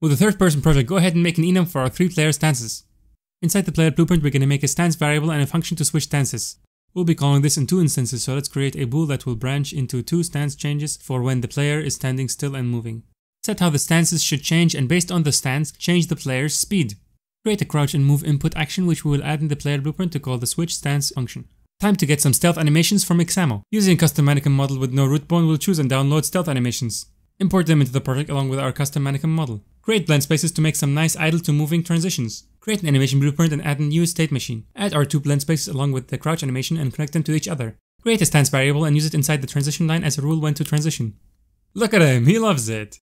With the third person project, go ahead and make an enum for our three player stances. Inside the player blueprint, we're going to make a stance variable and a function to switch stances. We'll be calling this in two instances, so let's create a bool that will branch into two stance changes for when the player is standing still and moving. Set how the stances should change and based on the stance, change the player's speed. Create a crouch and move input action which we will add in the player blueprint to call the switch stance function. Time to get some stealth animations from Mixamo. Using a custom mannequin model with no root bone, we'll choose and download stealth animations. Import them into the project along with our custom mannequin model. Create blend spaces to make some nice idle to moving transitions. Create an animation blueprint and add a new state machine. Add our two blend spaces along with the crouch animation and connect them to each other. Create a stance variable and use it inside the transition line as a rule when to transition. Look at him, he loves it!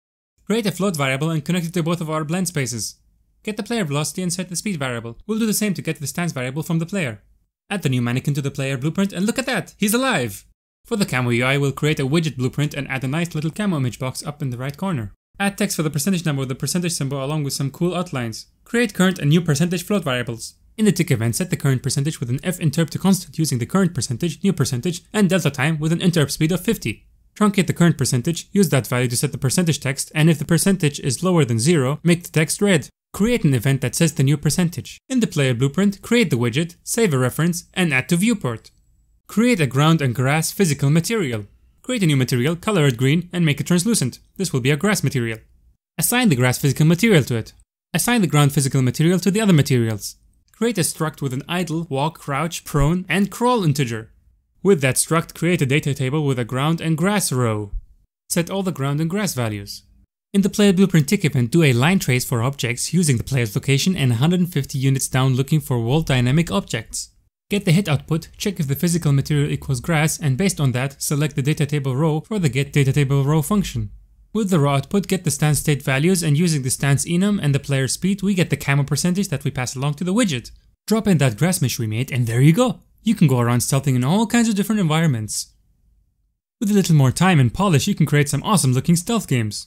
Create a float variable and connect it to both of our blend spaces. Get the player velocity and set the speed variable. We'll do the same to get the stance variable from the player. Add the new mannequin to the player blueprint and look at that, he's alive! For the camo UI, we'll create a widget blueprint and add a nice little camo image box up in the right corner. Add text for the percentage number with the percentage symbol along with some cool outlines. Create current and new percentage float variables. In the tick event, set the current percentage with an f interp to constant using the current percentage, new percentage, and delta time with an interp speed of 50. Truncate the current percentage, use that value to set the percentage text, and if the percentage is lower than 0, make the text red. Create an event that says the new percentage. In the player blueprint, create the widget, save a reference, and add to viewport. Create a ground and grass physical material. Create a new material, color it green, and make it translucent. This will be a grass material. Assign the grass physical material to it. Assign the ground physical material to the other materials. Create a struct with an idle, walk, crouch, prone, and crawl integer. With that struct, create a data table with a ground and grass row. Set all the ground and grass values. In the player blueprint tick event, do a line trace for objects using the player's location and 150 units down looking for world dynamic objects. Get the hit output, check if the physical material equals grass, and based on that, select the data table row for the get data table row function. With the raw output, get the stance state values and using the stance enum and the player speed, we get the camo percentage that we pass along to the widget. Drop in that grass mesh we made and there you go. You can go around stealthing in all kinds of different environments. With a little more time and polish, you can create some awesome looking stealth games.